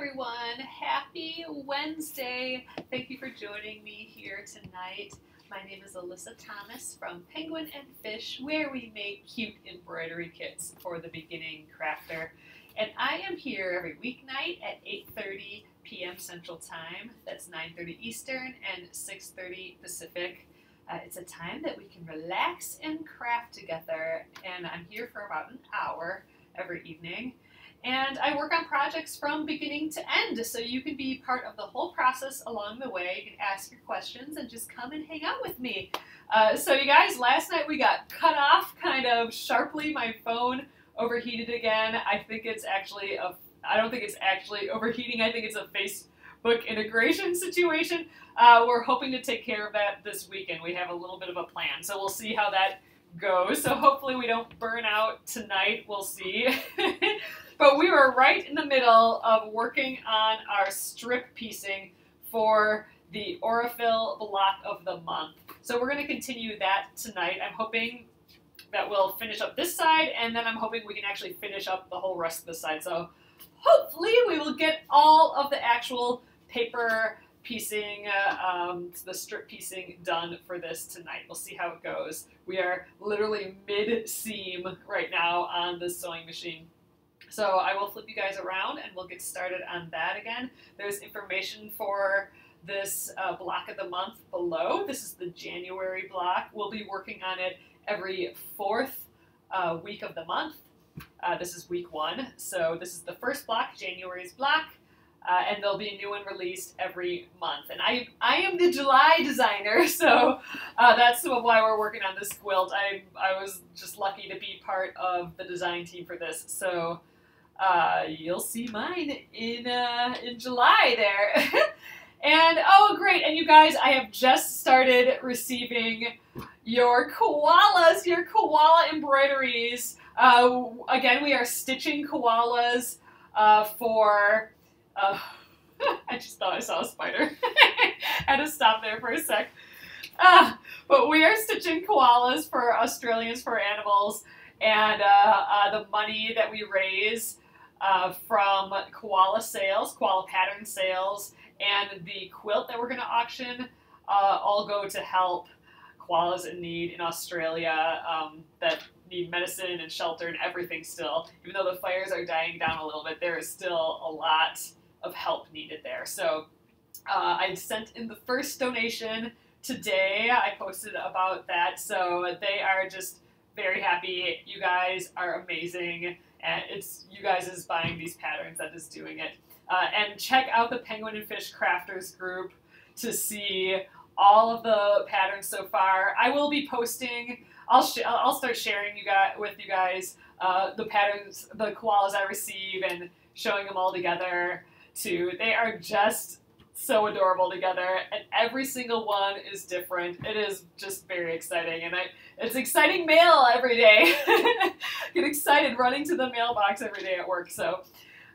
everyone. Happy Wednesday. Thank you for joining me here tonight. My name is Alyssa Thomas from Penguin and Fish, where we make cute embroidery kits for the beginning crafter. And I am here every weeknight at 8.30 p.m. Central Time. That's 9.30 Eastern and 6.30 Pacific. Uh, it's a time that we can relax and craft together, and I'm here for about an hour every evening. And I work on projects from beginning to end, so you can be part of the whole process along the way. You can ask your questions and just come and hang out with me. Uh, so, you guys, last night we got cut off kind of sharply. My phone overheated again. I think it's actually a, I don't think it's actually overheating. I think it's a Facebook integration situation. Uh, we're hoping to take care of that this weekend. We have a little bit of a plan, so we'll see how that goes. So, hopefully, we don't burn out tonight. We'll see. But we were right in the middle of working on our strip piecing for the Aurifil block of the month. So we're going to continue that tonight. I'm hoping that we'll finish up this side, and then I'm hoping we can actually finish up the whole rest of the side. So hopefully we will get all of the actual paper piecing, uh, um, the strip piecing done for this tonight. We'll see how it goes. We are literally mid-seam right now on the sewing machine. So I will flip you guys around and we'll get started on that again. There's information for this uh, block of the month below. This is the January block. We'll be working on it every fourth uh, week of the month. Uh, this is week one. So this is the first block, January's block. Uh, and there'll be new one released every month. And I, I am the July designer, so uh, that's why we're working on this quilt. I, I was just lucky to be part of the design team for this. So uh, you'll see mine in uh, in July there. and oh, great! And you guys, I have just started receiving your koalas, your koala embroideries. Uh, again, we are stitching koalas uh, for. Uh, I just thought I saw a spider. I Had to stop there for a sec. Uh, but we are stitching koalas for Australians for Animals, and uh, uh, the money that we raise uh, from koala sales, koala pattern sales, and the quilt that we're going to auction uh, all go to help koalas in need in Australia um, that need medicine and shelter and everything still. Even though the fires are dying down a little bit, there is still a lot of help needed there. So uh, I sent in the first donation today. I posted about that. So they are just very happy. You guys are amazing and it's you guys is buying these patterns that is doing it. Uh, and check out the Penguin and Fish Crafters group to see all of the patterns so far. I will be posting. I'll I'll start sharing you guys with you guys uh, the patterns, the koalas I receive, and showing them all together too. They are just so adorable together, and every single one is different. It is just very exciting, and I, it's exciting mail every day. Get excited running to the mailbox every day at work. So,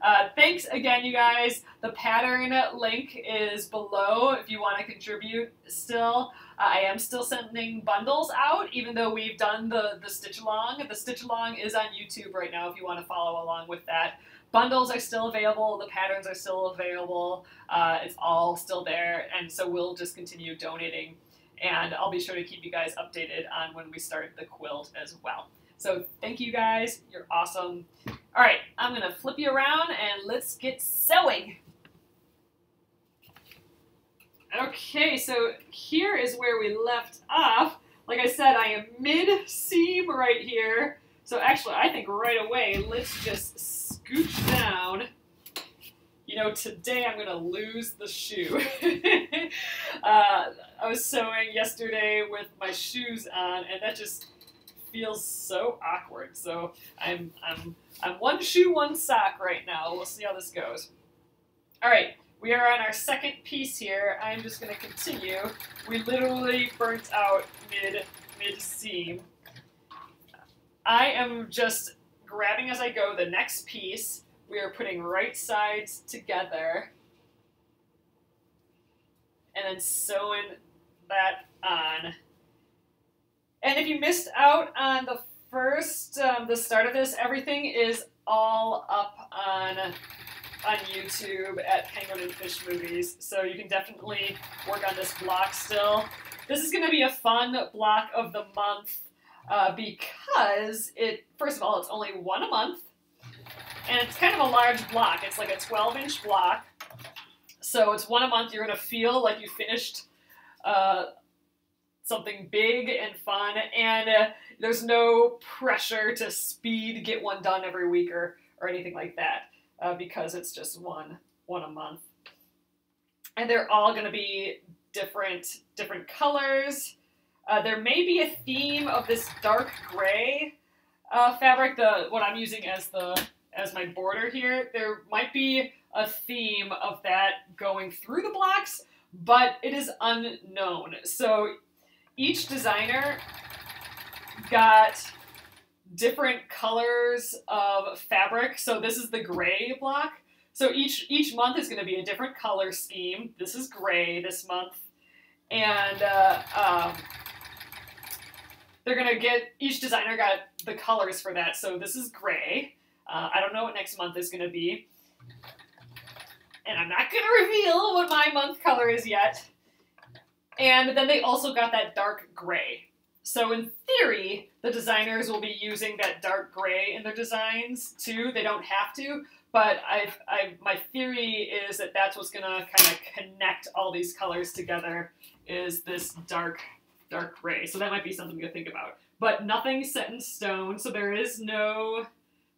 uh, thanks again, you guys. The pattern link is below if you want to contribute still. Uh, I am still sending bundles out, even though we've done the, the stitch along. The stitch along is on YouTube right now if you want to follow along with that. Bundles are still available, the patterns are still available, uh, it's all still there, and so we'll just continue donating. And I'll be sure to keep you guys updated on when we start the quilt as well. So thank you guys, you're awesome. All right, I'm gonna flip you around and let's get sewing. Okay, so here is where we left off. Like I said, I am mid-seam right here. So actually, I think right away, let's just scooch down. You know, today I'm going to lose the shoe. uh, I was sewing yesterday with my shoes on, and that just feels so awkward. So I'm, I'm, I'm one shoe, one sock right now. We'll see how this goes. All right, we are on our second piece here. I'm just going to continue. We literally burnt out mid mid seam. I am just grabbing as I go the next piece. We are putting right sides together and then sewing that on. And if you missed out on the first, um, the start of this, everything is all up on on YouTube at Penguin and Fish Movies, so you can definitely work on this block still. This is going to be a fun block of the month uh, because it, first of all, it's only one a month, and it's kind of a large block. It's like a 12 inch block, so it's one a month. You're going to feel like you finished uh, something big and fun, and uh, there's no pressure to speed get one done every week or, or anything like that uh, because it's just one one a month. And they're all going to be different different colors. Uh, there may be a theme of this dark gray uh, fabric, the what I'm using as the as my border here. There might be a theme of that going through the blocks, but it is unknown. So each designer got different colors of fabric. So this is the gray block. So each each month is going to be a different color scheme. This is gray this month, and uh, um, they're going to get each designer got the colors for that. So this is gray. Uh, I don't know what next month is going to be, and I'm not going to reveal what my month color is yet. And then they also got that dark gray. So in theory, the designers will be using that dark gray in their designs too. They don't have to, but I've, I've my theory is that that's what's gonna kind of connect all these colors together is this dark dark gray. So that might be something to think about. But nothing set in stone, so there is no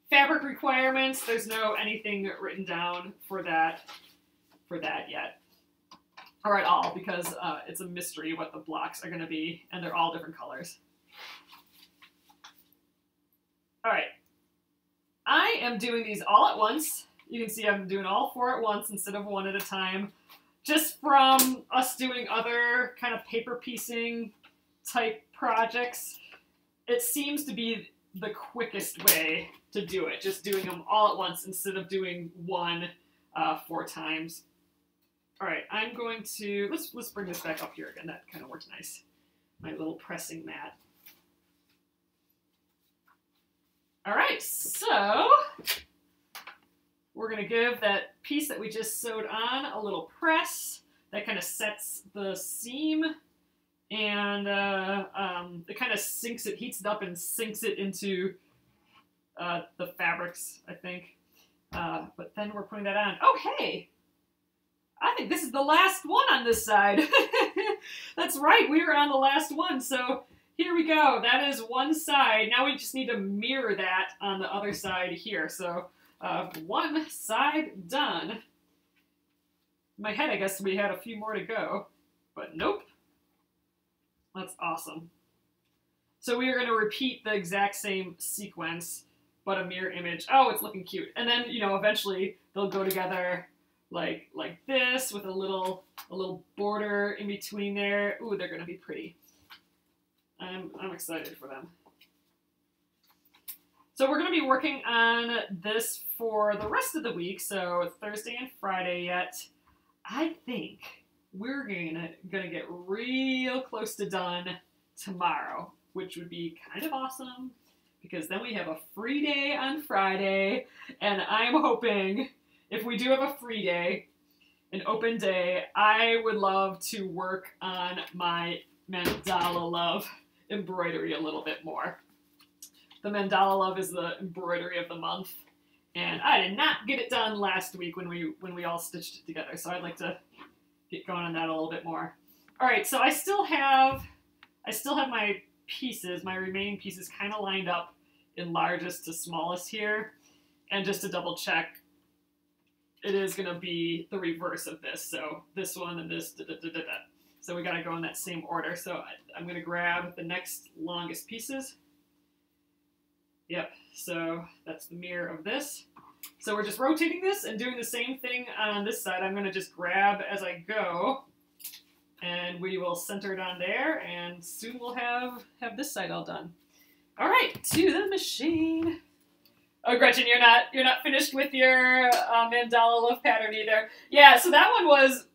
fabric requirements. There's no anything written down for that for that yet or at all because uh, it's a mystery what the blocks are going to be, and they're all different colors. All right. I am doing these all at once. You can see I'm doing all four at once instead of one at a time. Just from us doing other kind of paper piecing type projects, it seems to be the quickest way to do it. Just doing them all at once instead of doing one uh, four times. All right, I'm going to, let's, let's bring this back up here again. That kind of works nice. My little pressing mat. All right, so we're going to give that piece that we just sewed on a little press. That kind of sets the seam and uh, um, it kind of sinks it, heats it up and sinks it into uh, the fabrics, I think. Uh, but then we're putting that on. Oh, hey, I think this is the last one on this side. That's right, we are on the last one. So here we go. That is one side. Now we just need to mirror that on the other side here. So uh, one side done. My head, I guess we had a few more to go, but nope. That's awesome. So we are going to repeat the exact same sequence, but a mirror image. Oh, it's looking cute. And then, you know, eventually they'll go together like like this with a little a little border in between there. Ooh, they're gonna be pretty. I'm I'm excited for them. So we're gonna be working on this for the rest of the week. So Thursday and Friday yet. I think we're gonna gonna get real close to done tomorrow, which would be kind of awesome because then we have a free day on Friday, and I'm hoping if we do have a free day, an open day, I would love to work on my mandala love embroidery a little bit more. The mandala love is the embroidery of the month, and I did not get it done last week when we when we all stitched it together. So I'd like to get going on that a little bit more. All right, so I still have I still have my pieces, my remaining pieces, kind of lined up in largest to smallest here, and just to double check it is going to be the reverse of this. So this one and this, da, da, da, So we got to go in that same order. So I, am going to grab the next longest pieces. Yep, so that's the mirror of this. So we're just rotating this and doing the same thing on this side. I'm going to just grab as I go, and we will center it on there, and soon we'll have, have this side all done. All right, to the machine. Oh, Gretchen, you're not you're not finished with your uh, mandala love pattern either. Yeah, so that one was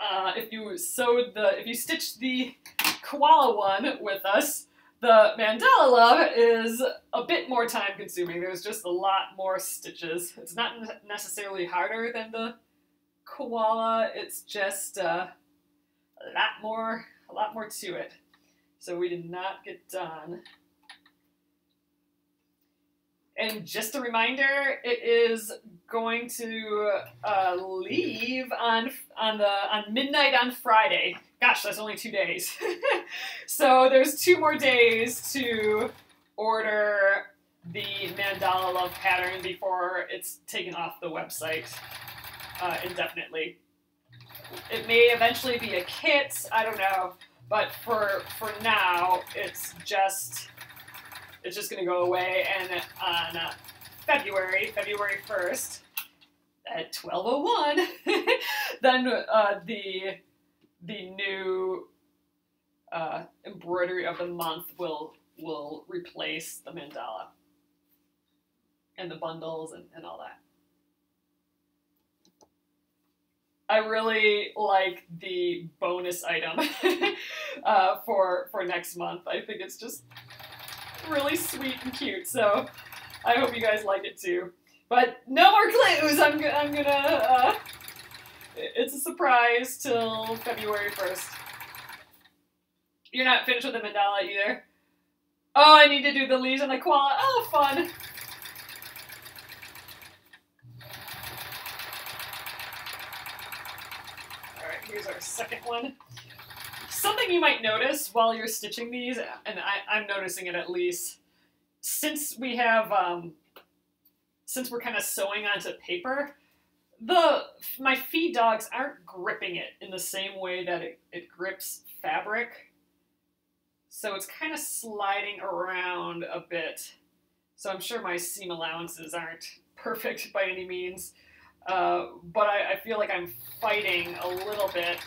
uh, if you sewed the if you stitched the koala one with us, The mandala love is a bit more time consuming. There's just a lot more stitches. It's not necessarily harder than the koala. It's just uh, a lot more, a lot more to it. So we did not get done. And just a reminder, it is going to uh, leave on on the on midnight on Friday. Gosh, that's only two days. so there's two more days to order the mandala love pattern before it's taken off the website uh, indefinitely. It may eventually be a kit. I don't know, but for for now, it's just it's just going to go away. And on uh, February, February 1st, at 12:01, then uh, the the new uh, embroidery of the month will will replace the mandala and the bundles and, and all that. I really like the bonus item uh, for for next month. I think it's just really sweet and cute. So I hope you guys like it too. But no more clues. I'm, I'm gonna. Uh, it's a surprise till February 1st. You're not finished with the mandala either. Oh, I need to do the leaves and the koala. Oh, fun. Alright, here's our second one something you might notice while you're stitching these, and I, am noticing it at least, since we have, um, since we're kind of sewing onto paper, the my feed dogs aren't gripping it in the same way that it, it grips fabric. So it's kind of sliding around a bit. So I'm sure my seam allowances aren't perfect by any means. Uh, but I, I feel like I'm fighting a little bit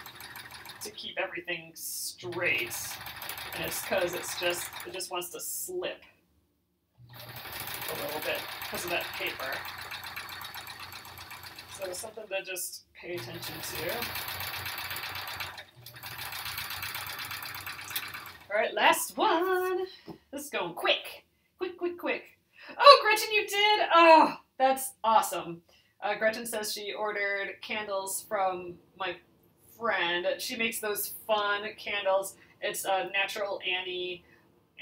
to keep everything straight. And it's because it's just, it just wants to slip a little bit because of that paper. So something to just pay attention to. Alright, last one. This is going quick. Quick, quick, quick. Oh, Gretchen, you did! Oh, that's awesome. Uh, Gretchen says she ordered candles from my friend. She makes those fun candles. It's uh, Natural Annie,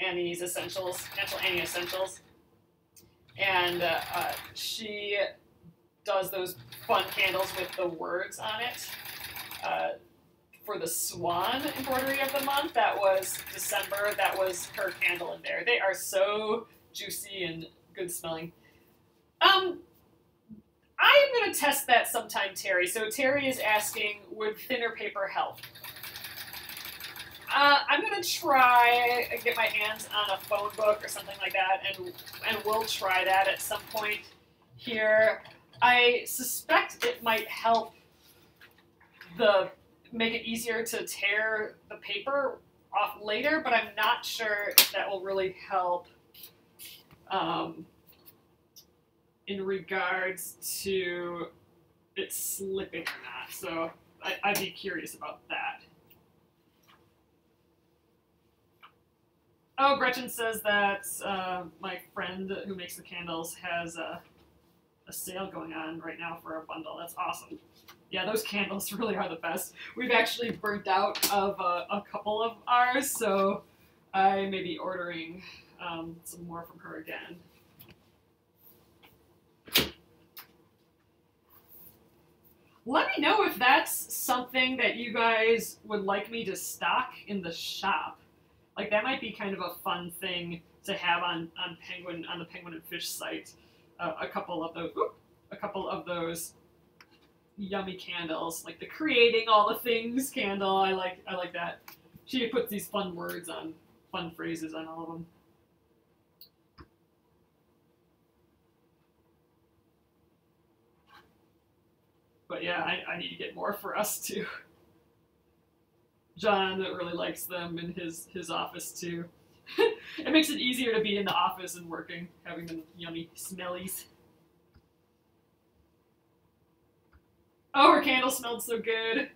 Annie's Essentials, Natural Annie Essentials. And uh, uh, she does those fun candles with the words on it. Uh, for the swan embroidery of the month, that was December. That was her candle in there. They are so juicy and good smelling. Um, I'm going to test that sometime, Terry. So Terry is asking, would thinner paper help? Uh, I'm going to try and get my hands on a phone book or something like that, and, and we'll try that at some point here. I suspect it might help the make it easier to tear the paper off later, but I'm not sure if that will really help um, in regards to it slipping or not. So I, would be curious about that. Oh, Gretchen says that uh, my friend who makes the candles has a, a sale going on right now for a bundle. That's awesome. Yeah, those candles really are the best. We've actually burnt out of a, a couple of ours, so I may be ordering um, some more from her again. Let me know if that's something that you guys would like me to stock in the shop. Like that might be kind of a fun thing to have on on Penguin on the Penguin and Fish site. Uh, a couple of those, a couple of those yummy candles, like the creating all the things candle. I like I like that. She puts these fun words on, fun phrases on all of them. But yeah, I, I need to get more for us too. John really likes them in his, his office too. it makes it easier to be in the office and working, having the yummy smellies. Oh, her candle smelled so good.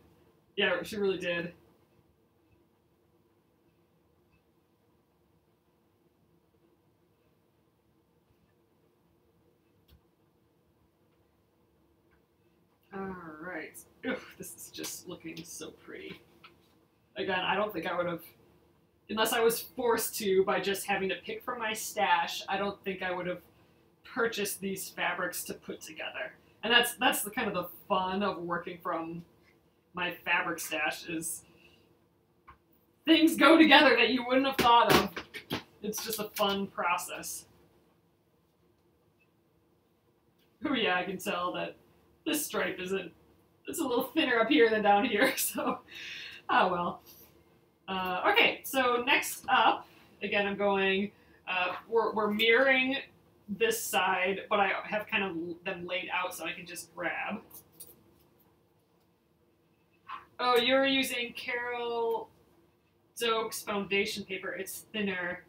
Yeah, she really did. Alright. This is just looking so pretty. Again, I don't think I would have, unless I was forced to by just having to pick from my stash, I don't think I would have purchased these fabrics to put together. And that's that's the kind of the fun of working from my fabric stash is things go together that you wouldn't have thought of. It's just a fun process. Oh yeah, I can tell that this stripe isn't, it's a little thinner up here than down here, so, oh well. Uh, okay, so next up, again, I'm going, uh, we're, we're mirroring this side, but I have kind of them laid out so I can just grab. Oh, you're using Carol Doak's foundation paper. It's thinner.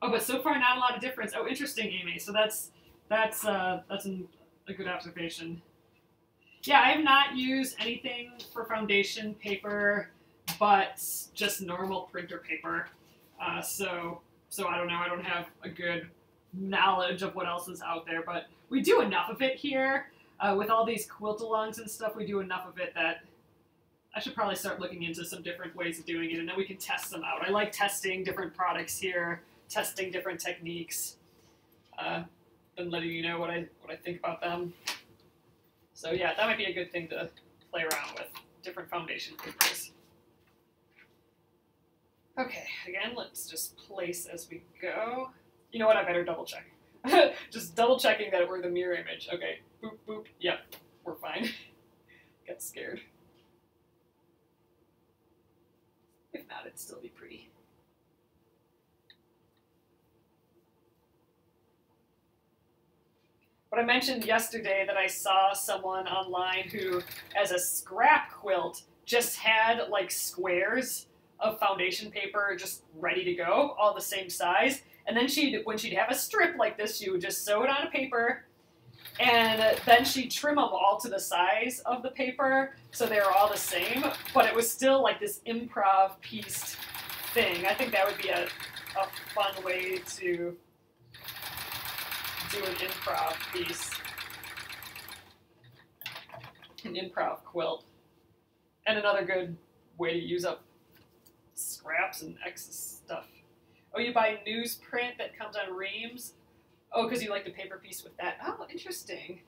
Oh, but so far not a lot of difference. Oh, interesting, Amy. So that's that's uh, that's an, a good observation. Yeah, I have not used anything for foundation paper, but just normal printer paper. Uh, so so I don't know. I don't have a good knowledge of what else is out there, but we do enough of it here. Uh, with all these quilt-alongs and stuff, we do enough of it that I should probably start looking into some different ways of doing it, and then we can test them out. I like testing different products here, testing different techniques, uh, and letting you know what I what I think about them. So yeah, that might be a good thing to play around with different foundation papers. Okay, again, let's just place as we go. You know what? I better double check. Just double checking that we're the mirror image. Okay, boop, boop. Yep, we're fine. Got scared. If not, it'd still be pretty. But I mentioned yesterday that I saw someone online who, as a scrap quilt, just had like squares of foundation paper just ready to go, all the same size. And then she'd, when she'd have a strip like this, she would just sew it on a paper, and then she'd trim them all to the size of the paper, so they were all the same. But it was still like this improv pieced thing. I think that would be a, a fun way to do an improv piece, an improv quilt, and another good way to use up scraps and excess stuff. Oh, you buy newsprint that comes on reams? Oh, because you like the paper piece with that. Oh, interesting.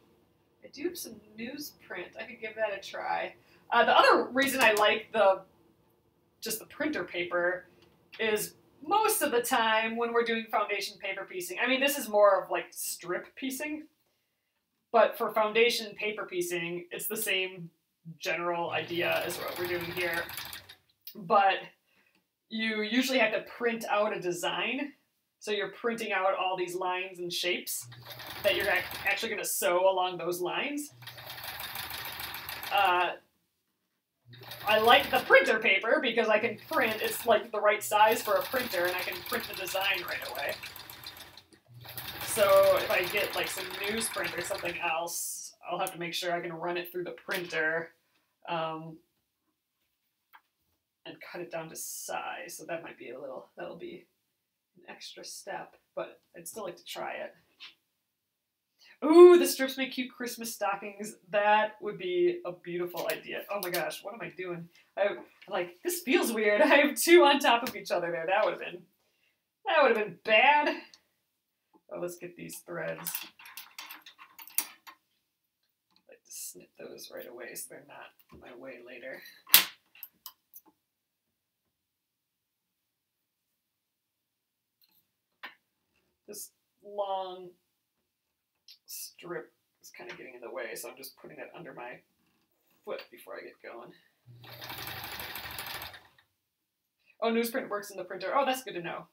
I do have some newsprint. I could give that a try. Uh, the other reason I like the just the printer paper is most of the time when we're doing foundation paper piecing. I mean, this is more of like strip piecing, but for foundation paper piecing, it's the same general idea as what we're doing here. But you usually have to print out a design. So you're printing out all these lines and shapes that you're actually going to sew along those lines. Uh, I like the printer paper because I can print, it's like the right size for a printer and I can print the design right away. So if I get like some newsprint or something else, I'll have to make sure I can run it through the printer. Um, and cut it down to size. So that might be a little, that'll be an extra step, but I'd still like to try it. Ooh, the strips make cute Christmas stockings. That would be a beautiful idea. Oh my gosh, what am I doing? I like this feels weird. I have two on top of each other there. That would have been that would have been bad. Oh, let's get these threads. I like to snip those right away so they're not my way later. this long strip is kind of getting in the way, so I'm just putting it under my foot before I get going. Oh, newsprint works in the printer. Oh, that's good to know.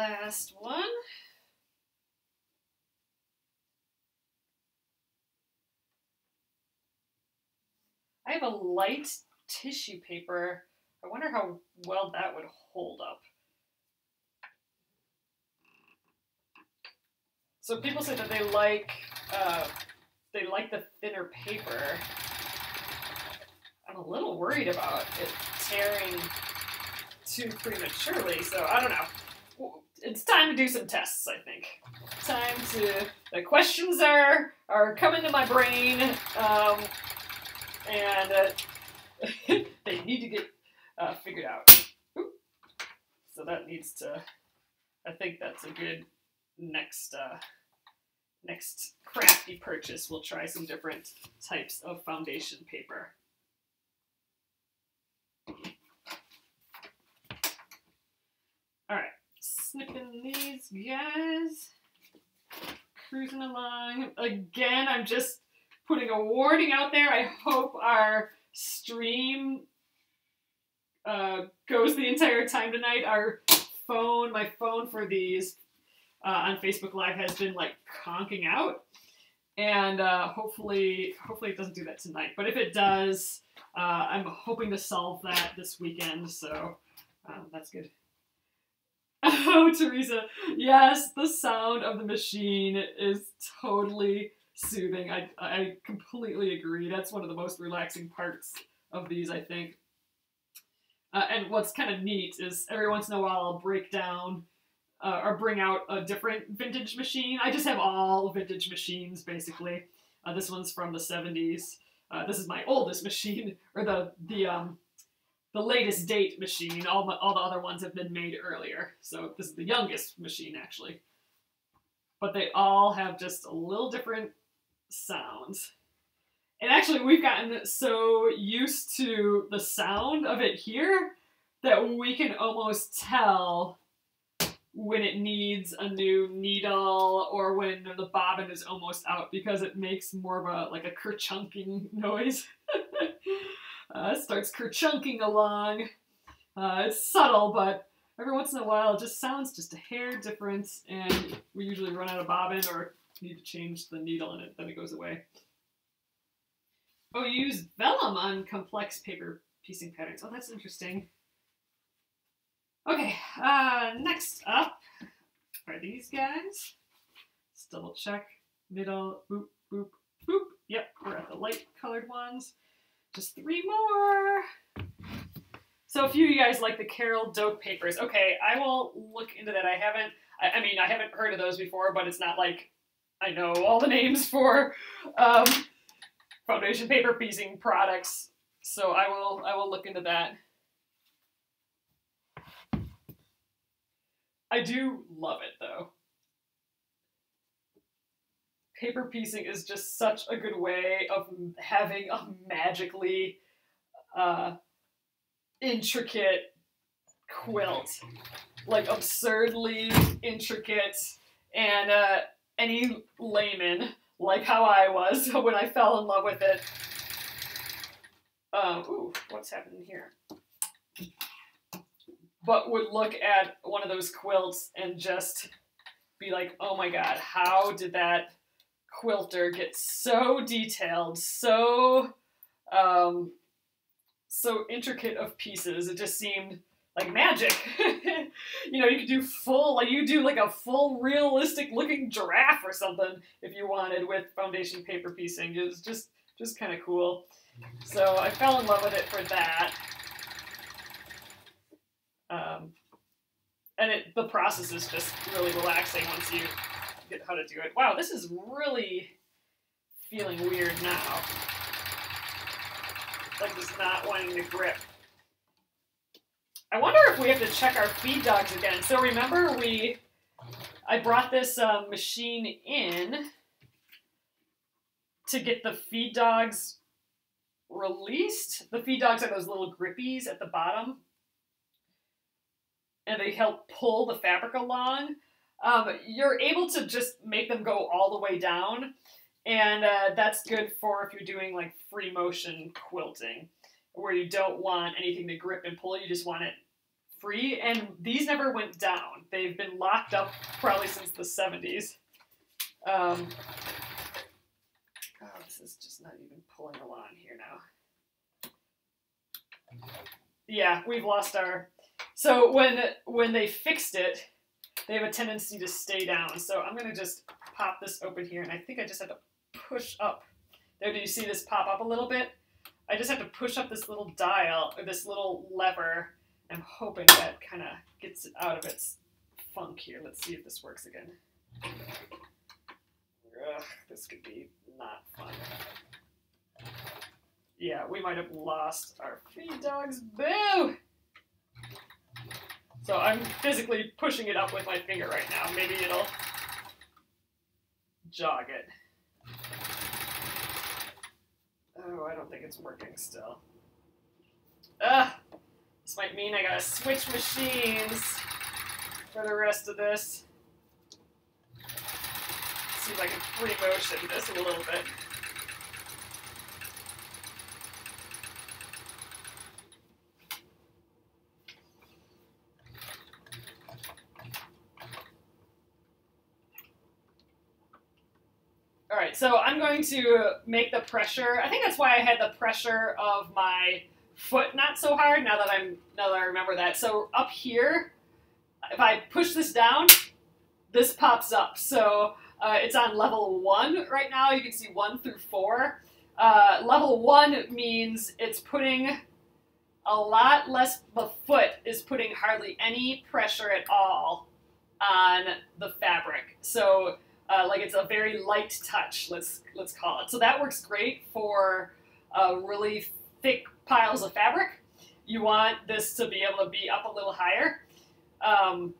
last one. I have light tissue paper. I wonder how well that would hold up. So people say that they like uh, they like the thinner paper. I'm a little worried about it tearing too prematurely, so I don't know. It's time to do some tests, I think. Time to. The questions are are coming to my brain, um, uh, they need to get uh, figured out. So that needs to. I think that's a good next uh, next crafty purchase. We'll try some different types of foundation paper. All right, snipping these guys, cruising along. Again, I'm just putting a warning out there. I hope our stream uh, goes the entire time tonight. Our phone, my phone for these uh, on Facebook Live has been like conking out, and uh, hopefully, hopefully it doesn't do that tonight. But if it does, uh, I'm hoping to solve that this weekend. So um, that's good. Oh, Teresa, yes, the sound of the machine is totally soothing. I I completely agree. That's one of the most relaxing parts of these, I think. Uh, and what's kind of neat is every once in a while I'll break down uh, or bring out a different vintage machine. I just have all vintage machines basically. Uh, this one's from the 70s. Uh, this is my oldest machine, or the the um, the latest date machine. All my, all the other ones have been made earlier, so this is the youngest machine actually. But they all have just a little different sounds. And actually, we've gotten so used to the sound of it here that we can almost tell when it needs a new needle or when the bobbin is almost out because it makes more of a like a kerchunking noise. uh, starts kerchunking along. Uh, it's subtle, but every once in a while it just sounds just a hair different, and we usually run out of bobbin or need to change the needle in it, then it goes away. Oh, you use vellum on complex paper piecing patterns. Oh, that's interesting. Okay, uh, next up are these guys. Let's double check. Middle, boop, boop, boop. Yep, we're at the light colored ones. Just three more. So a few of you guys like the Carol Doak papers. Okay, I will look into that. I haven't, I, I mean, I haven't heard of those before, but it's not like I know all the names for um, foundation paper piecing products. So I will, I will look into that. I do love it though. Paper piecing is just such a good way of having a magically uh, intricate quilt. Like absurdly intricate, and uh, any layman, like how I was when I fell in love with it. Um, ooh, what's happening here? but would look at one of those quilts and just be like, oh my god, how did that quilter get so detailed, so um, so intricate of pieces? It just seemed like magic. you know, you could do full, like you do like a full realistic looking giraffe or something if you wanted with foundation paper piecing. It was just just kind of cool. So I fell in love with it for that. Um, and it, the process is just really relaxing once you get how to do it. Wow, this is really feeling weird now. Like just not wanting to grip. I wonder if we have to check our feed dogs again. So remember we, I brought this uh, machine in to get the feed dogs released. The feed dogs are those little grippies at the bottom and they help pull the fabric along, um, you're able to just make them go all the way down. And uh, that's good for if you're doing like free motion quilting, where you don't want anything to grip and pull, you just want it free. And these never went down. They've been locked up probably since the 70s. Um, oh, this is just not even pulling along here now. Yeah, we've lost our so when when they fixed it, they have a tendency to stay down. So I'm gonna just pop this open here, and I think I just have to push up. There, do you see this pop up a little bit? I just have to push up this little dial, or this little lever. I'm hoping that kind of gets it out of its funk here. Let's see if this works again. Ugh, this could be not fun. Yeah, we might have lost our feed dogs. Boo! So I'm physically pushing it up with my finger right now. Maybe it'll jog it. Oh, I don't think it's working still. Ugh! This might mean I gotta switch machines for the rest of this. See if I can free motion this a little bit. All right, so I'm going to make the pressure. I think that's why I had the pressure of my foot not so hard. Now that I'm now that I remember that. So up here, if I push this down, this pops up. So uh, it's on level one right now. You can see one through four. Uh, level one means it's putting a lot less. The foot is putting hardly any pressure at all on the fabric. So uh, like it's a very light touch, let's let's call it. So that works great for uh, really thick piles of fabric. You want this to be able to be up a little higher. Um,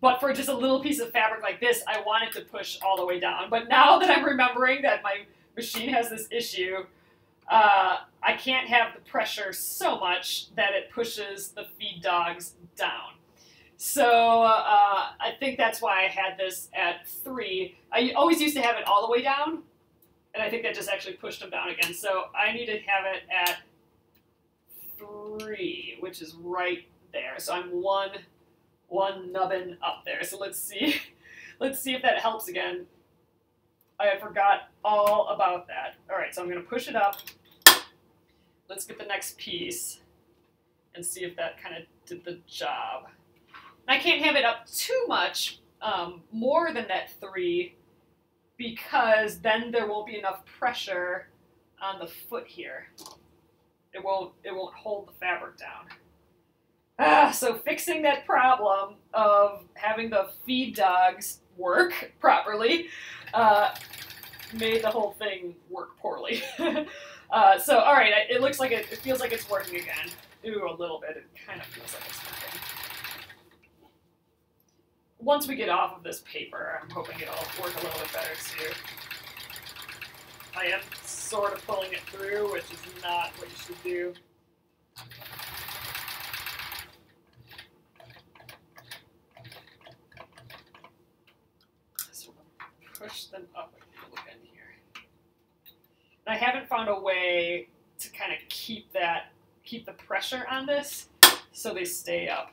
but for just a little piece of fabric like this, I want it to push all the way down. But now that I'm remembering that my machine has this issue, uh, I can't have the pressure so much that it pushes the feed dogs down. So uh, I think that's why I had this at three. I always used to have it all the way down, and I think that just actually pushed them down again. So I need to have it at three, which is right there. So I'm one, one nubbin up there. So let's see, let's see if that helps again. I forgot all about that. All right, so I'm gonna push it up. Let's get the next piece and see if that kind of did the job. I can't have it up too much um, more than that three because then there won't be enough pressure on the foot here. It won't it won't hold the fabric down. Ah, so fixing that problem of having the feed dogs work properly uh, made the whole thing work poorly. uh, so all right, it looks like it, it feels like it's working again. Ooh, a little bit. It kind of feels like it's working once we get off of this paper, I'm hoping it'll work a little bit better too. I am sort of pulling it through, which is not what you should do. Push them up a little bit here. And I haven't found a way to kind of keep that, keep the pressure on this so they stay up.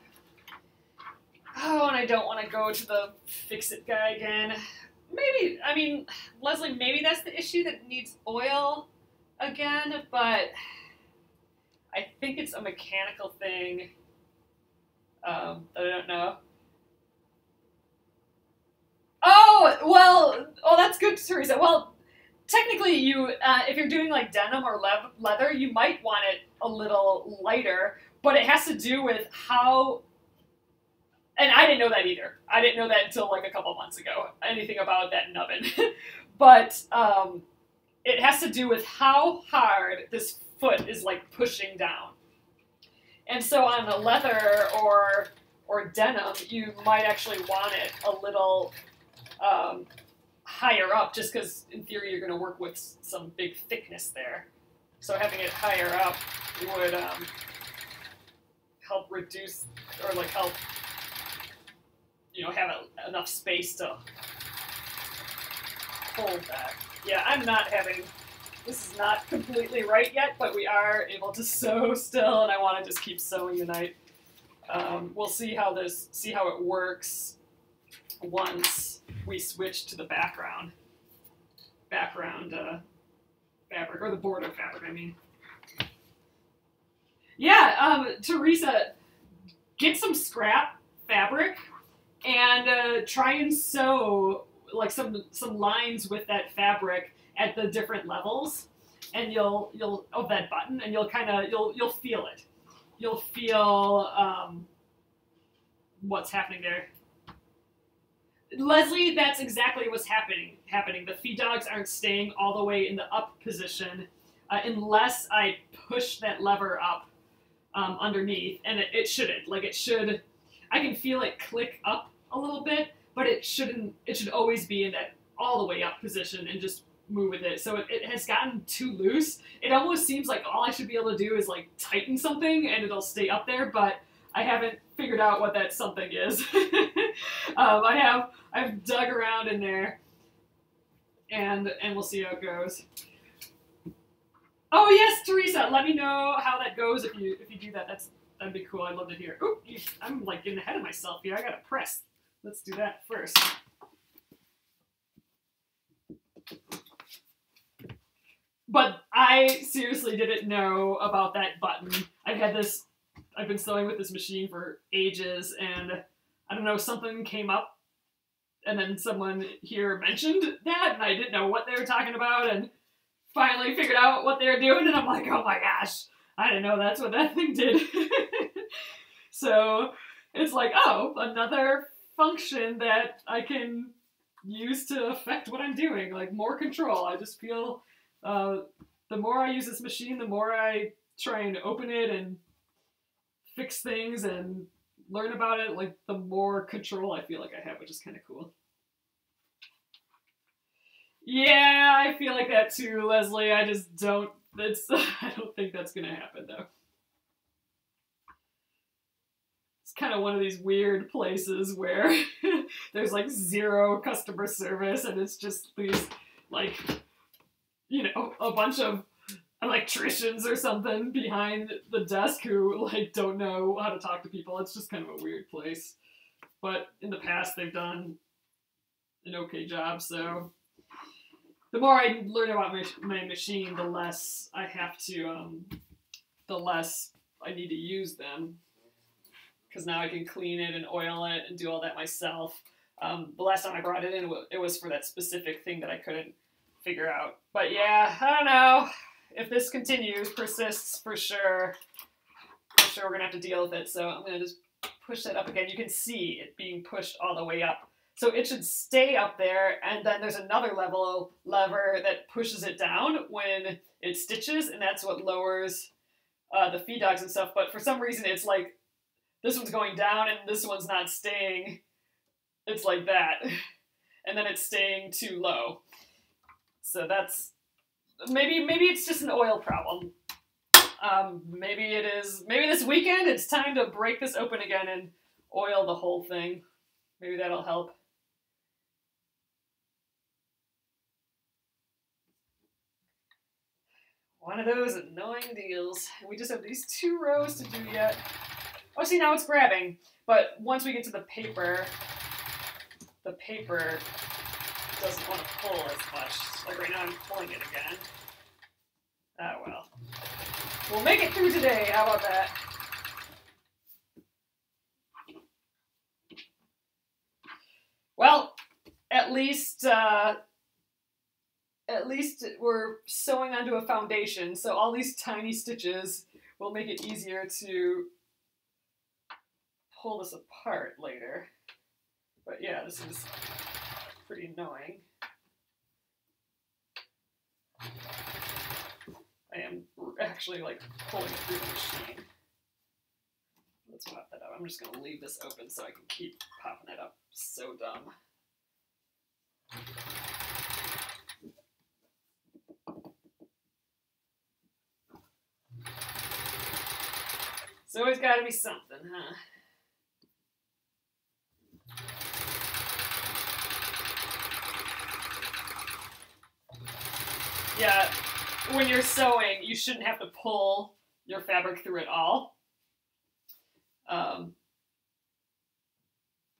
Oh, and I don't want to go to the fix-it guy again. Maybe, I mean, Leslie, maybe that's the issue that needs oil again, but I think it's a mechanical thing um, that I don't know. Oh, well, oh, that's good, Teresa. Well, technically, you, uh, if you're doing like denim or le leather, you might want it a little lighter, but it has to do with how and I didn't know that either. I didn't know that until like a couple months ago. Anything about that nubbin, but um, it has to do with how hard this foot is like pushing down. And so on the leather or or denim, you might actually want it a little um, higher up, just because in theory you're going to work with some big thickness there. So having it higher up would um, help reduce or like help you know, have a, enough space to hold that. Yeah, I'm not having, this is not completely right yet, but we are able to sew still, and I want to just keep sewing tonight. Um, we'll see how this, see how it works once we switch to the background, background uh, fabric, or the border fabric, I mean. Yeah, um, Teresa, get some scrap fabric and uh, try and sew like some some lines with that fabric at the different levels, and you'll you'll of that button, and you'll kind of you'll you'll feel it. You'll feel um, what's happening there. Leslie, that's exactly what's happening. Happening. The feed dogs aren't staying all the way in the up position uh, unless I push that lever up um, underneath, and it, it shouldn't. Like it should. I can feel it click up a little bit, but it shouldn't. It should always be in that all the way up position and just move with it. So it, it has gotten too loose. It almost seems like all I should be able to do is like tighten something and it'll stay up there, but I haven't figured out what that something is. um, I have I've dug around in there, and and we'll see how it goes. Oh yes, Teresa, let me know how that goes if you if you do that. That's that'd be cool. I'd love to hear. Oh, I'm like getting ahead of myself here. I gotta press. Let's do that first. But I seriously didn't know about that button. I've had this I've been sewing with this machine for ages, and I don't know, something came up, and then someone here mentioned that, and I didn't know what they were talking about, and finally figured out what they were doing, and I'm like, oh my gosh, I didn't know that's what that thing did. so it's like, oh, another function that I can use to affect what I'm doing, like more control. I just feel uh, the more I use this machine, the more I try and open it and fix things and learn about it, like the more control I feel like I have, which is kind of cool. Yeah, I feel like that too, Leslie. I just don't. I don't think that's gonna happen though. Kind of one of these weird places where there's like zero customer service, and it's just these like, you know, a bunch of electricians or something behind the desk who like don't know how to talk to people. It's just kind of a weird place. But in the past they've done an okay job, so the more I learn about my, my machine, the less I have to, um, the less I need to use them. Because now I can clean it and oil it and do all that myself. Um, the last time I brought it in, it was for that specific thing that I couldn't figure out. But yeah, I don't know if this continues, persists for sure, I'm sure we're gonna have to deal with it. So I'm gonna just push that up again. You can see it being pushed all the way up. So it should stay up there, and then there's another level lever that pushes it down when it stitches, and that's what lowers uh, the feed dogs and stuff. But for some reason, it's like this one's going down and this one's not staying. It's like that, and then it's staying too low. So that's maybe maybe it's just an oil problem. Um, maybe it is. Maybe this weekend it's time to break this open again and oil the whole thing. Maybe that'll help. One of those annoying deals. We just have these two rows to do yet. Oh, see, now it's grabbing. But once we get to the paper, the paper doesn't want to pull as much. Like right now I'm pulling it again. Ah well. We'll make it through today, how about that? Well, at least uh, at least we're sewing onto a foundation, so all these tiny stitches will make it easier to pull this apart later. But yeah, this is pretty annoying. I am actually like pulling it through the machine. Let's pop that up. I'm just gonna leave this open so I can keep popping it up. So dumb. It's always gotta be something, huh? Yeah, when you're sewing, you shouldn't have to pull your fabric through it all. Um,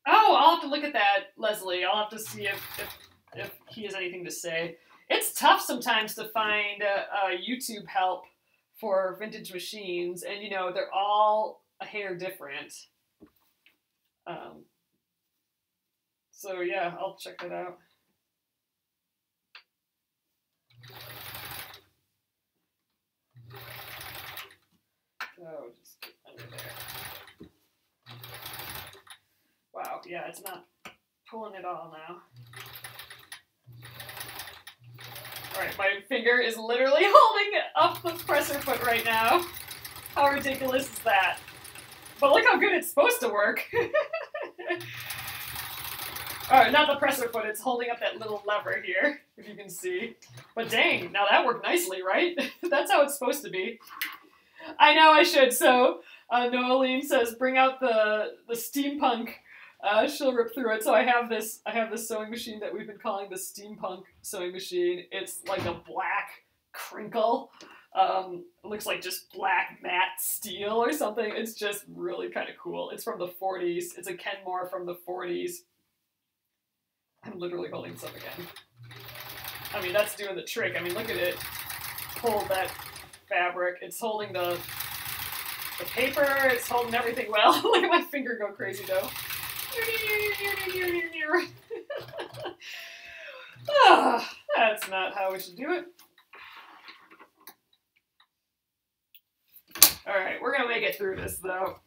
oh, I'll have to look at that, Leslie. I'll have to see if, if, if he has anything to say. It's tough sometimes to find uh, YouTube help for vintage machines, and you know, they're all a hair different. Um, so yeah, I'll check that out. Oh, just under there. Wow, yeah, it's not pulling at all now. All right, my finger is literally holding up the presser foot right now. How ridiculous is that? But look how good it's supposed to work. All right, not the presser foot, it's holding up that little lever here, if you can see. But dang, now that worked nicely, right? That's how it's supposed to be. I know I should, so uh, Noeline says bring out the, the steampunk uh, she'll rip through it. So I have this I have this sewing machine that we've been calling the steampunk sewing machine. It's like a black crinkle. Um, looks like just black matte steel or something. It's just really kind of cool. It's from the 40s. It's a Kenmore from the 40s. I'm literally holding up again. I mean, that's doing the trick. I mean, look at it. Hold that fabric. It's holding the the paper. It's holding everything well. look at my finger go crazy though. that's not how we should do it. Alright, we're gonna make it through this though.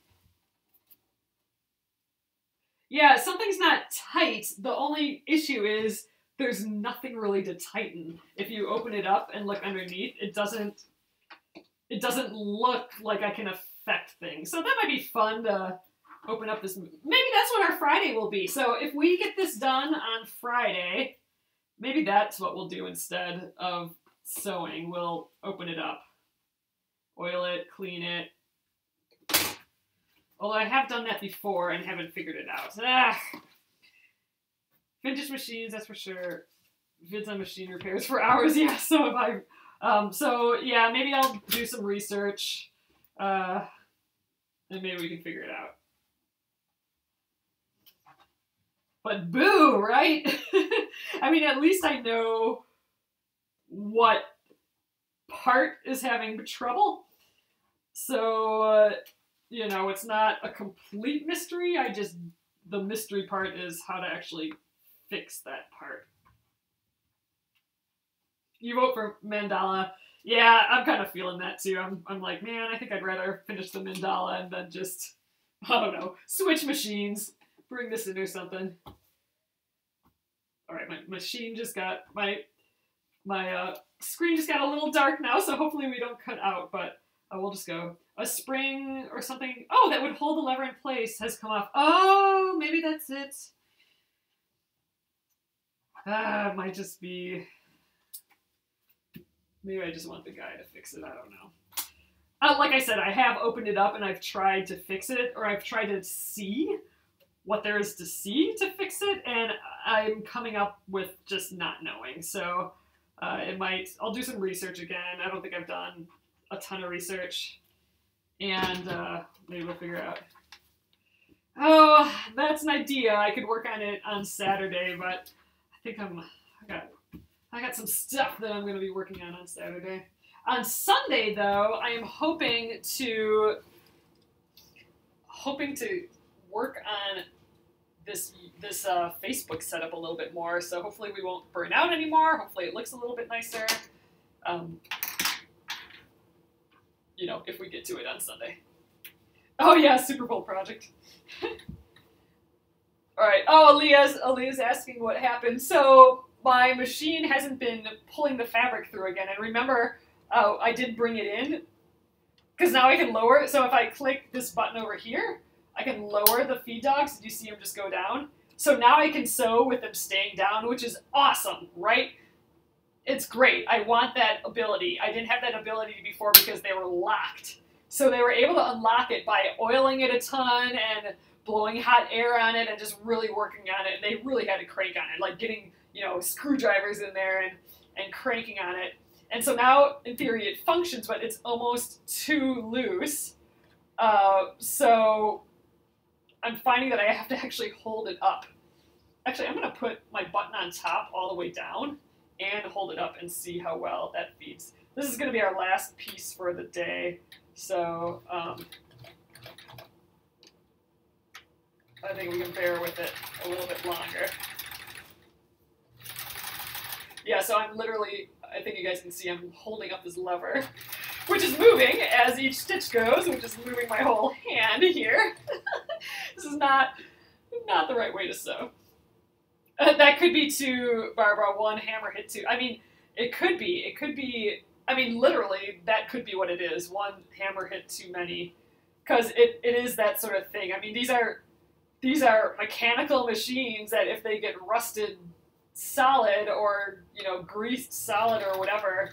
Yeah, something's not tight. The only issue is there's nothing really to tighten. If you open it up and look underneath, it doesn't it doesn't look like I can affect things. So that might be fun to open up this. Maybe that's what our Friday will be. So if we get this done on Friday, maybe that's what we'll do instead of sewing. We'll open it up, oil it, clean it. Although I have done that before and haven't figured it out. Ah. Vintage machines, that's for sure. Vids on machine repairs for hours, yeah, so if I. Um, so, yeah, maybe I'll do some research. Uh, and maybe we can figure it out. But boo, right? I mean, at least I know what part is having trouble. So, uh, you know, it's not a complete mystery. I just, the mystery part is how to actually fix that part. You vote for mandala. Yeah, I'm kind of feeling that too. I'm, I'm like, man, I think I'd rather finish the mandala and then just, I don't know, switch machines bring this in or something. All right, my machine just got my my uh, screen just got a little dark now, so hopefully we don't cut out. But I will just go a spring or something. Oh, that would hold the lever in place has come off. Oh, maybe that's it. Ah, might just be. Maybe I just want the guy to fix it. I don't know. Uh, like I said, I have opened it up and I've tried to fix it, or I've tried to see what there is to see to fix it, and I'm coming up with just not knowing. So uh, it might. I'll do some research again. I don't think I've done a ton of research, and uh, maybe we'll figure out. Oh, that's an idea. I could work on it on Saturday, but think I'm. I got. I got some stuff that I'm going to be working on on Saturday. On Sunday, though, I am hoping to hoping to work on this this uh, Facebook setup a little bit more. So hopefully we won't burn out anymore. Hopefully it looks a little bit nicer. Um, you know, if we get to it on Sunday. Oh yeah, Super Bowl project. All right. Oh, Aaliyah's Aaliyah's asking what happened. So my machine hasn't been pulling the fabric through again. And remember, oh, I did bring it in because now I can lower it. So if I click this button over here, I can lower the feed dogs. You see them just go down? So now I can sew with them staying down, which is awesome, right? It's great. I want that ability. I didn't have that ability before because they were locked. So they were able to unlock it by oiling it a ton and blowing hot air on it and just really working on it. And they really had to crank on it, like getting, you know, screwdrivers in there and, and cranking on it. And so now, in theory, it functions, but it's almost too loose. Uh, so I'm finding that I have to actually hold it up. Actually, I'm going to put my button on top all the way down and hold it up and see how well that feeds. This is going to be our last piece for the day, so um, I think we can bear with it a little bit longer. Yeah, so I'm literally, I think you guys can see I'm holding up this lever, which is moving as each stitch goes, which is moving my whole hand here. this is not not the right way to sew. Uh, that could be two, Barbara, one hammer hit two. I mean, it could be. It could be, I mean, literally, that could be what it is. One hammer hit too many. Because it, it is that sort of thing. I mean, these are these are mechanical machines that if they get rusted solid or, you know, greased solid or whatever,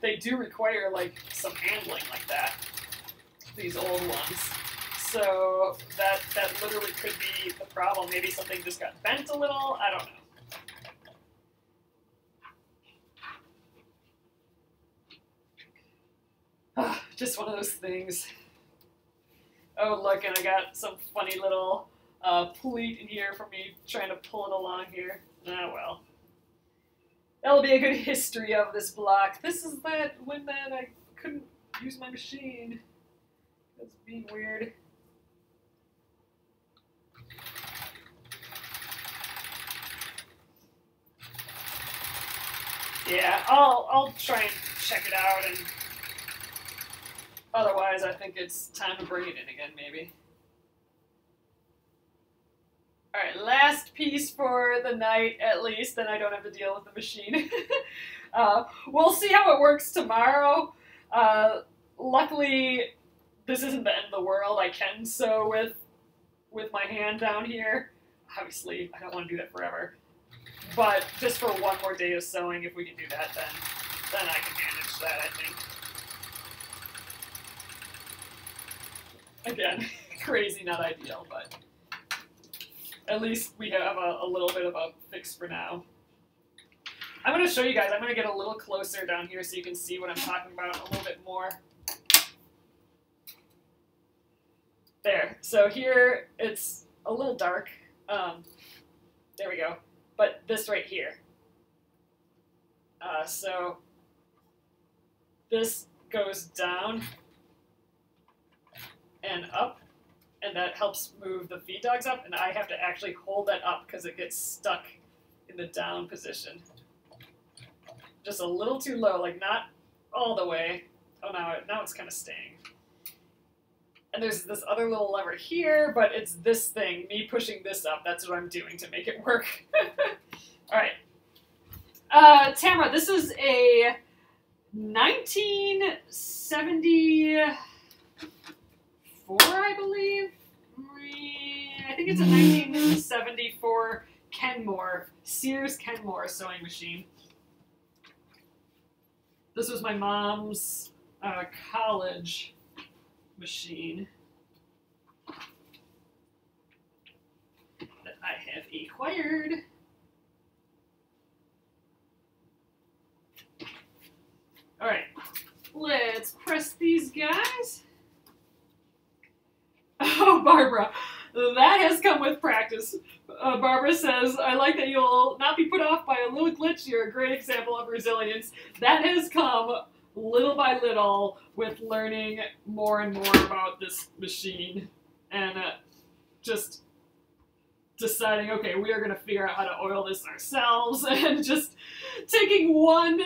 they do require, like, some handling like that. These old ones. So that that literally could be the problem. Maybe something just got bent a little. I don't know. Just one of those things. Oh, look, and I got some funny little uh, pleat in here for me trying to pull it along here. Ah, well. That'll be a good history of this block. This is that when that I couldn't use my machine. That's being weird. Yeah, I'll I'll try and check it out, and otherwise, I think it's time to bring it in again, maybe. All right, last piece for the night, at least. Then I don't have to deal with the machine. uh, we'll see how it works tomorrow. Uh, luckily, this isn't the end of the world. I can sew with with my hand down here. Obviously, I don't want to do that forever. But just for one more day of sewing, if we can do that, then then I can manage that, I think. Again, crazy, not ideal, but at least we have a, a little bit of a fix for now. I'm going to show you guys. I'm going to get a little closer down here so you can see what I'm talking about a little bit more. There. So here it's a little dark. Um, there we go but this right here. Uh, so this goes down and up, and that helps move the feed dogs up, and I have to actually hold that up because it gets stuck in the down position. Just a little too low, like not all the way. Oh, now, now it's kind of staying. And there's this other little lever here, but it's this thing, me pushing this up. That's what I'm doing to make it work. All right. Uh, Tamara, this is a 1974, I believe. I think it's a 1974 Kenmore, Sears Kenmore sewing machine. This was my mom's uh, college machine that I have acquired. All right, let's press these guys. Oh, Barbara, that has come with practice. Uh, Barbara says, I like that you'll not be put off by a little glitch. You're a great example of resilience. That has come little by little with learning more and more about this machine and uh, just deciding, okay, we are going to figure out how to oil this ourselves and just taking one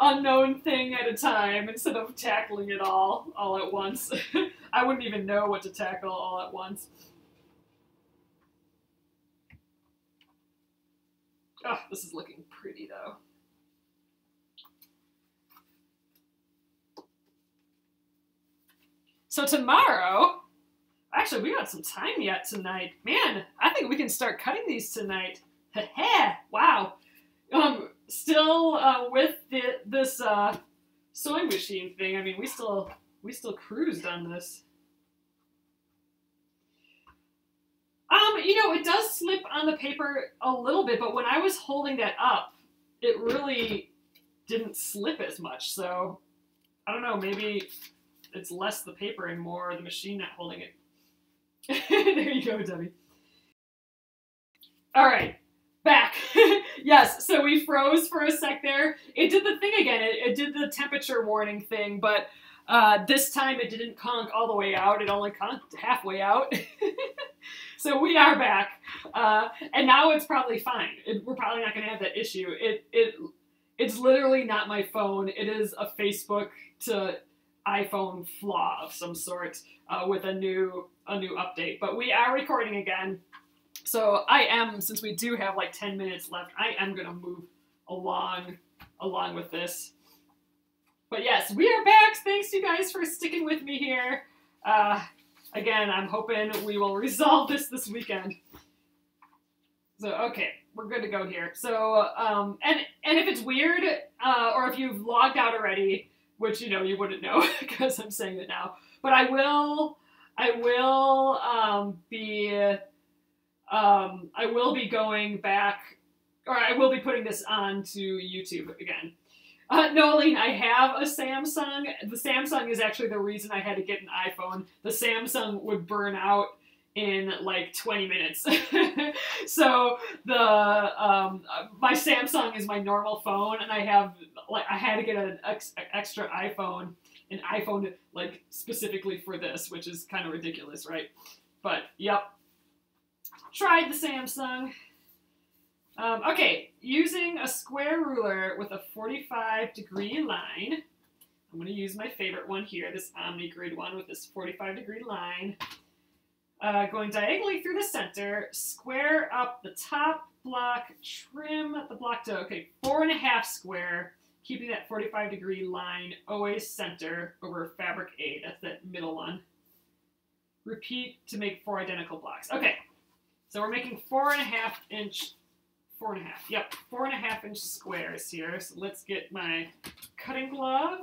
unknown thing at a time instead of tackling it all all at once. I wouldn't even know what to tackle all at once. Oh, this is looking pretty though. So tomorrow, actually, we got some time yet tonight. Man, I think we can start cutting these tonight. Wow. Um, still uh, with the, this uh, sewing machine thing. I mean, we still we still cruised on this. Um, you know, it does slip on the paper a little bit, but when I was holding that up, it really didn't slip as much. So I don't know, maybe it's less the paper and more the machine not holding it. there you go, Debbie. All right, back. yes, so we froze for a sec there. It did the thing again. It, it did the temperature warning thing, but uh, this time it didn't conk all the way out. It only conked halfway out. so we are back, uh, and now it's probably fine. It, we're probably not going to have that issue. It it it's literally not my phone. It is a Facebook to iPhone flaw of some sort uh, with a new a new update. But we are recording again. So I am, since we do have like 10 minutes left, I am going to move along along with this. But yes, we are back. Thanks you guys for sticking with me here. Uh, again, I'm hoping we will resolve this this weekend. So okay, we're good to go here. So um, and and if it's weird uh, or if you've logged out already, which you know you wouldn't know because I'm saying it now, but I will I will um, be um, I will be going back or I will be putting this on to YouTube again. Uh, Nolene, I have a Samsung. The Samsung is actually the reason I had to get an iPhone. The Samsung would burn out in like 20 minutes. so the um, my Samsung is my normal phone, and I have like I had to get an ex- extra iPhone, an iPhone like specifically for this, which is kind of ridiculous, right? But yep, tried the Samsung. Um, okay, using a square ruler with a 45 degree line. I'm going to use my favorite one here, this OmniGrid one with this 45 degree line. Uh, going diagonally through the center, square up the top block, trim the block to, okay, four and a half square, keeping that 45 degree line always center over fabric A. That's that middle one. Repeat to make four identical blocks. Okay, so we're making four and a half inch four and a half. Yep, four and a half inch squares here. So let's get my cutting glove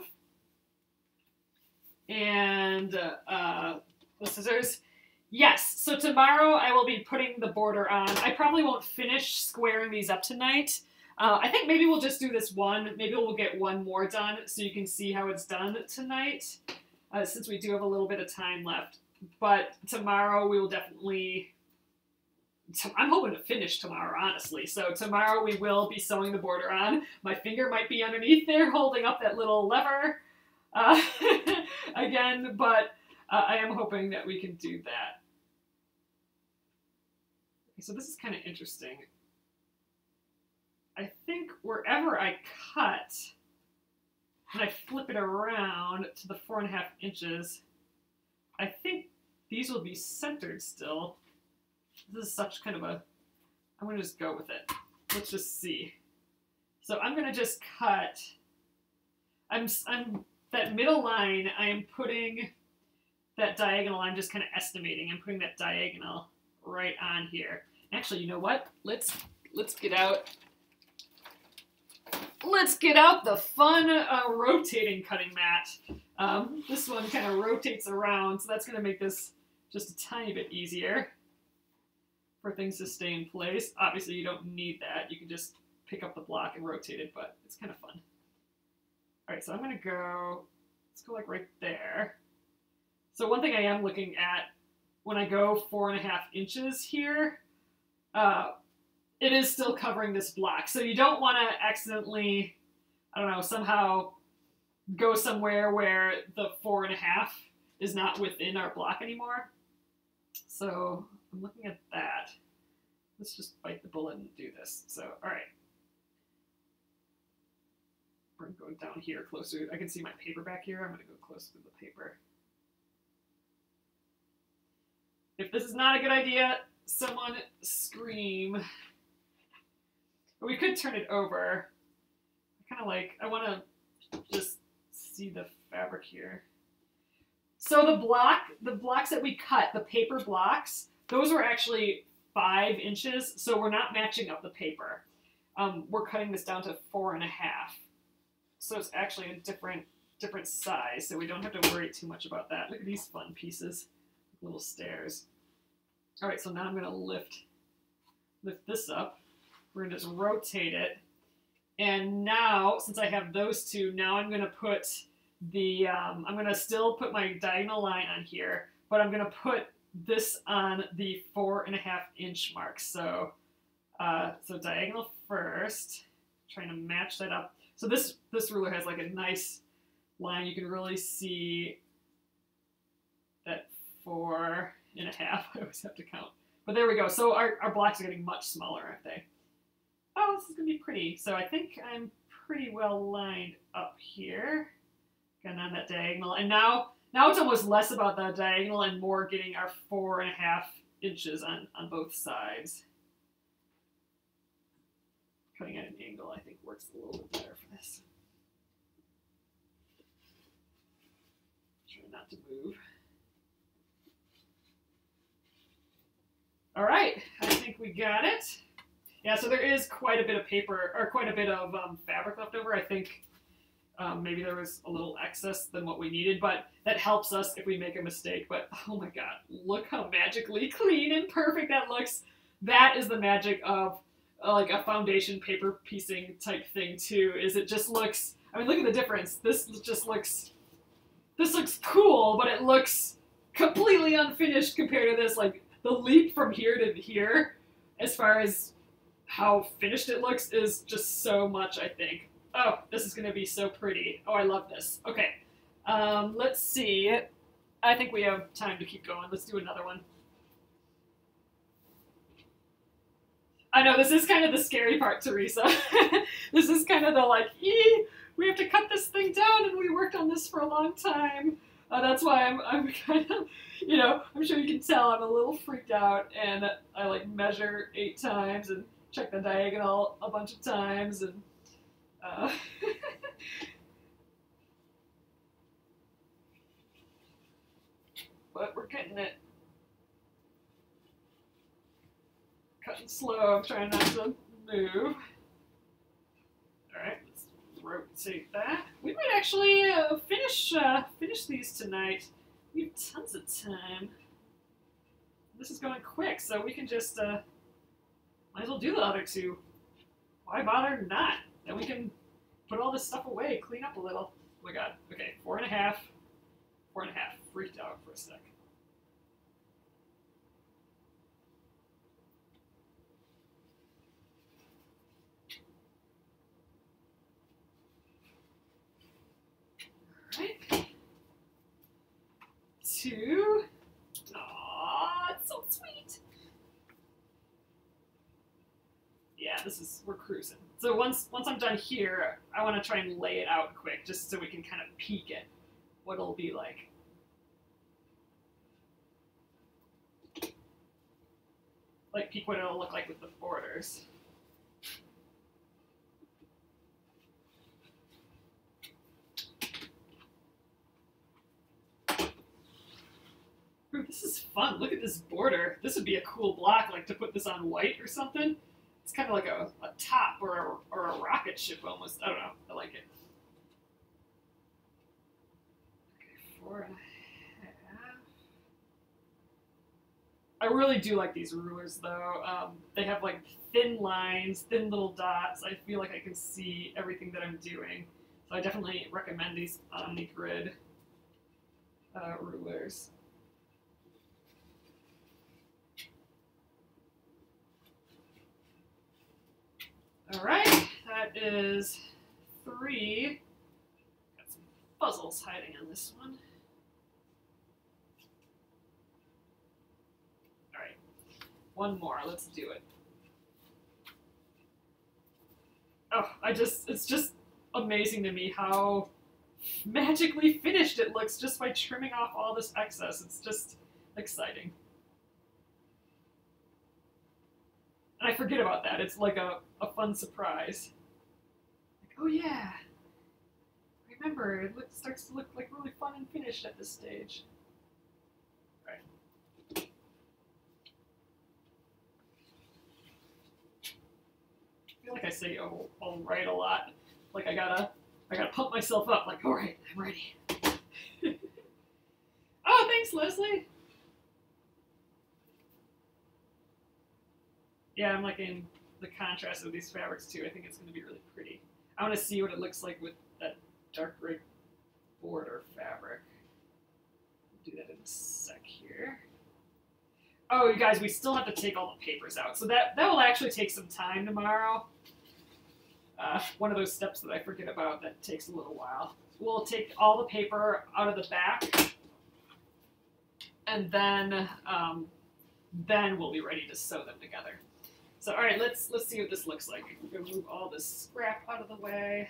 and uh, the scissors. Yes, so tomorrow I will be putting the border on. I probably won't finish squaring these up tonight. Uh, I think maybe we'll just do this one. Maybe we'll get one more done so you can see how it's done tonight, uh, since we do have a little bit of time left. But tomorrow we will definitely I'm hoping to finish tomorrow, honestly. So tomorrow we will be sewing the border on. My finger might be underneath there holding up that little lever uh, again, but uh, I am hoping that we can do that. So this is kind of interesting. I think wherever I cut, and I flip it around to the four and a half inches, I think these will be centered still. This is such kind of a, I'm to just go with it. Let's just see. So I'm to just cut, I'm, I'm, that middle line, I am putting that diagonal, I'm just kind of estimating. I'm putting that diagonal right on here. Actually, you know what? Let's, let's get out, let's get out the fun uh, rotating cutting mat. Um, this one kind of rotates around, so that's to make this just a tiny bit easier for things to stay in place. Obviously, you don't need that. You can just pick up the block and rotate it, but it's kind of fun. All right, so I'm going to go, let's go like right there. So one thing I am looking at when I go four and a half inches here, uh, it is still covering this block. So you don't want to accidentally, I don't know, somehow go somewhere where the four and a half is not within our block anymore. So I'm looking at that. Let's just bite the bullet and do this. So, all right. We're going down here closer. I can see my paper back here. I'm going to go closer to the paper. If this is not a good idea, someone scream. we could turn it over. I kind of like, I want to just see the fabric here. So the block, the blocks that we cut, the paper blocks, those were actually five inches, so we're not matching up the paper. Um, we're cutting this down to four and a half. So it's actually a different different size, so we don't have to worry too much about that. Look at these fun pieces, little stairs. All right, so now I'm gonna lift, lift this up. We're gonna just rotate it. And now, since I have those two, now I'm gonna put the, um, I'm gonna still put my diagonal line on here, but I'm gonna put this on the four and a half inch mark. So, uh, so diagonal first, trying to match that up. So this, this ruler has like a nice line. You can really see that four and a half. I always have to count. But there we go. So our, our blocks are getting much smaller, aren't they? Oh, this is going to be pretty. So I think I'm pretty well lined up here. Again, on that diagonal. And now now it's almost less about that diagonal and more getting our four and a half inches on, on both sides. Cutting at an angle, I think, works a little bit better for this. Try not to move. All right, I think we got it. Yeah, so there is quite a bit of paper, or quite a bit of um, fabric left over. I think um, maybe there was a little excess than what we needed, but that helps us if we make a mistake. But oh my god, look how magically clean and perfect that looks. That is the magic of uh, like a foundation paper piecing type thing too, is it just looks, I mean look at the difference. This just looks, this looks cool, but it looks completely unfinished compared to this. Like the leap from here to here, as far as how finished it looks, is just so much, I think. Oh, this is going to be so pretty. Oh, I love this. Okay, um, let's see. I think we have time to keep going. Let's do another one. I know this is kind of the scary part, Teresa. this is kind of the like, ee, we have to cut this thing down, and we worked on this for a long time. Uh, that's why I'm, I'm kind of, you know, I'm sure you can tell I'm a little freaked out, and I like measure eight times and check the diagonal a bunch of times, and uh, but we're cutting it. Cutting slow, I'm trying not to move. Alright, let's rotate that. We might actually uh, finish uh, finish these tonight. We have tons of time. This is going quick, so we can just uh, might as well do the other two. Why bother not? Then we can put all this stuff away, clean up a little. Oh my god. Okay, four and a half. Four and a half. Freaked out for a sec. Alright. Two. It's so sweet. Yeah, this is, we're cruising. So once once I'm done here, I want to try and lay it out quick, just so we can kind of peek at what it'll be like. Like peek what it'll look like with the borders. Ooh, this is fun. Look at this border. This would be a cool block, like to put this on white or something. It's kind of like a, a top or a, or a rocket ship almost. I don't know. I like it. Okay, four and a half. I really do like these rulers though. Um, they have like thin lines, thin little dots. I feel like I can see everything that I'm doing. So I definitely recommend these OmniGrid uh, rulers. All right, that is three. Got some puzzles hiding on this one. All right, one more. Let's do it. Oh, I just, it's just amazing to me how magically finished it looks just by trimming off all this excess. It's just exciting. And I forget about that. It's like a, a fun surprise. Like, oh yeah. Remember, it look, starts to look like really fun and finished at this stage. Right. I feel like I say oh, all right a lot. Like I gotta, I gotta pump myself up. Like, all right, I'm ready. oh, thanks, Leslie. Yeah, I'm liking the contrast of these fabrics too. I think it's going to be really pretty. I want to see what it looks like with that dark gray border fabric. do that in a sec here. Oh, you guys, we still have to take all the papers out. So that, that will actually take some time tomorrow. Uh, one of those steps that I forget about that takes a little while. We'll take all the paper out of the back, and then um, then we'll be ready to sew them together. So all right, let's let's see what this looks like. I'm gonna move all this scrap out of the way.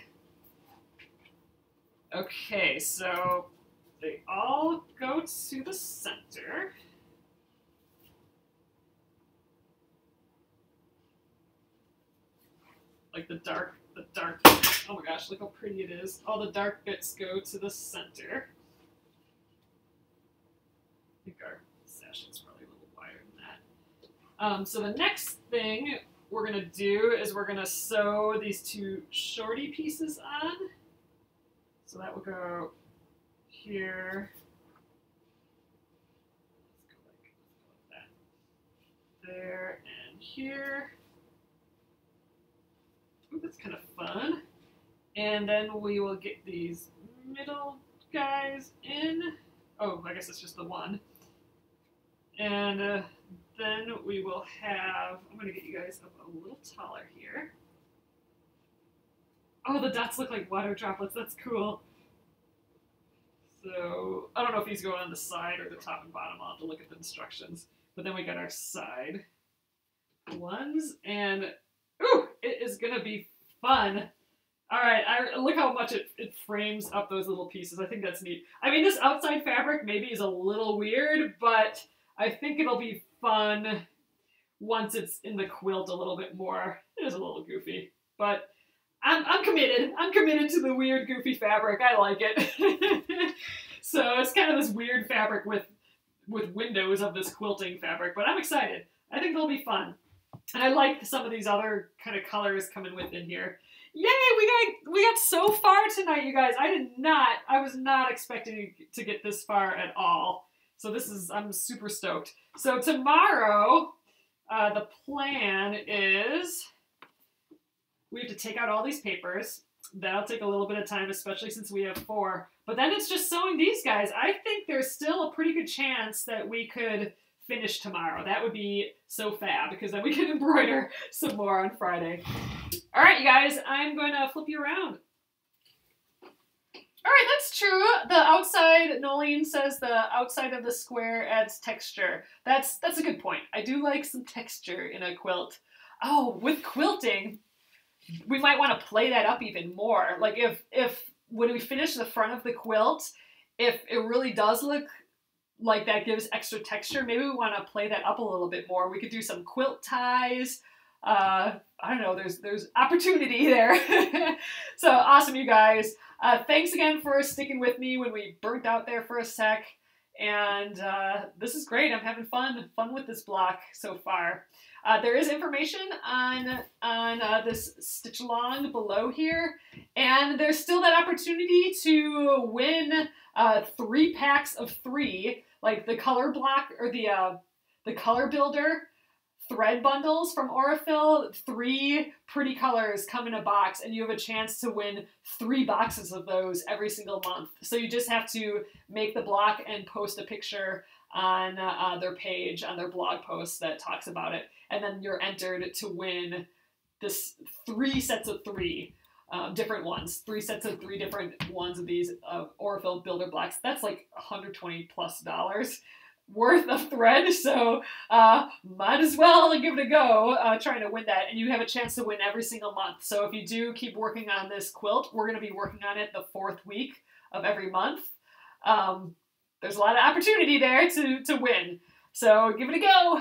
Okay, so they all go to the center. Like the dark, the dark, oh my gosh, look how pretty it is. All the dark bits go to the center. I think our um, so the next thing we're gonna do is we're gonna sew these two shorty pieces on. So that will go here. There and here. Ooh, that's kind of fun. And then we will get these middle guys in. Oh, I guess it's just the one. And uh, then we will have, I'm going to get you guys up a little taller here. Oh, the dots look like water droplets. That's cool. So, I don't know if these go on the side or the top and bottom. I'll have to look at the instructions. But then we got our side ones. And, ooh, it is going to be fun. All right, I, look how much it, it frames up those little pieces. I think that's neat. I mean, this outside fabric maybe is a little weird, but I think it'll be fun once it's in the quilt a little bit more. It is a little goofy, but I'm, I'm committed. I'm committed to the weird, goofy fabric. I like it. so it's kind of this weird fabric with with windows of this quilting fabric, but I'm excited. I think they'll be fun. And I like some of these other kind of colors coming with in here. Yay, we got we got so far tonight, you guys. I did not, I was not expecting to get this far at all. So this is, I'm super stoked. So tomorrow, uh, the plan is we have to take out all these papers. That'll take a little bit of time, especially since we have four. But then it's just sewing these guys. I think there's still a pretty good chance that we could finish tomorrow. That would be so fab because then we can embroider some more on Friday. All right, you guys, I'm going to flip you around. All right, that's true. The outside, Nolene says the outside of the square adds texture. That's that's a good point. I do like some texture in a quilt. Oh, with quilting, we might want to play that up even more. Like if if when we finish the front of the quilt, if it really does look like that gives extra texture, maybe we want to play that up a little bit more. We could do some quilt ties. Uh, I don't know. There's there's opportunity there. so awesome, you guys. Uh, thanks again for sticking with me when we burnt out there for a sec. And uh, this is great. I'm having fun, fun with this block so far. Uh, there is information on on uh, this stitch along below here, and there's still that opportunity to win uh, three packs of three, like the color block or the uh, the color builder thread bundles from Aurifil. Three pretty colors come in a box, and you have a chance to win three boxes of those every single month. So you just have to make the block and post a picture on uh, their page, on their blog post that talks about it. And then you're entered to win this three sets of three. Um, different ones, three sets of three different ones of these uh, builder blocks. That's like 120 plus dollars worth of thread, so uh, might as well give it a go uh, trying to win that. And you have a chance to win every single month. So if you do keep working on this quilt, we're going to be working on it the fourth week of every month. Um, there's a lot of opportunity there to, to win. So give it a go.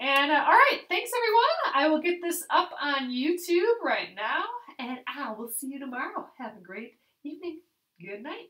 And uh, all right, thanks everyone. I will get this up on YouTube right now, and I will see you tomorrow. Have a great evening. Good night.